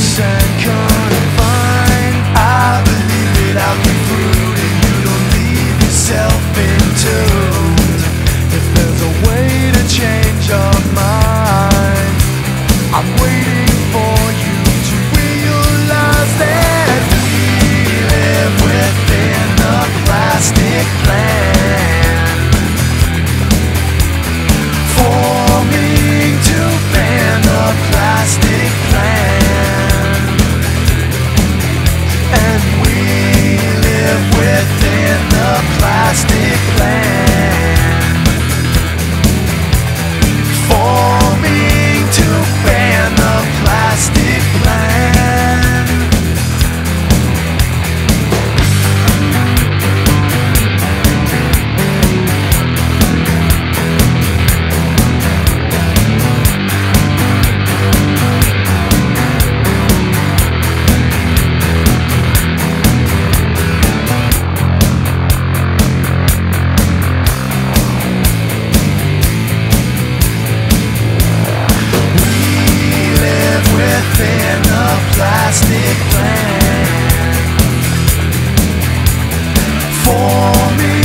and come me.